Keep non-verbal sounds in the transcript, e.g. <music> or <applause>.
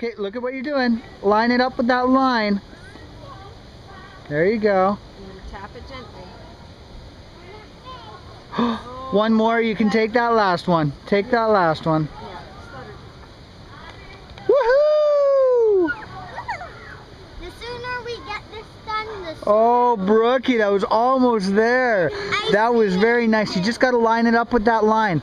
Okay, look at what you're doing. Line it up with that line. There you go. Tap it gently. <gasps> one more, you can take that last one. Take that last one. Oh, Brookie, that was almost there. That was very nice. You just got to line it up with that line.